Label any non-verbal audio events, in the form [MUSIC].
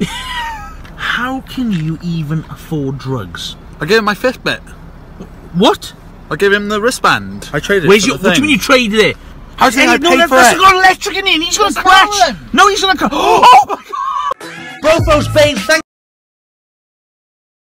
[LAUGHS] How can you even afford drugs? I gave him my fifth bit. What? I gave him the wristband. I traded Where's it your? What do you mean you traded it? How he gonna I no, paid that, for got electric in it. He's gonna scratch. crash. No, he's gonna crash. Oh my god! [GASPS] Brofos, babes, thank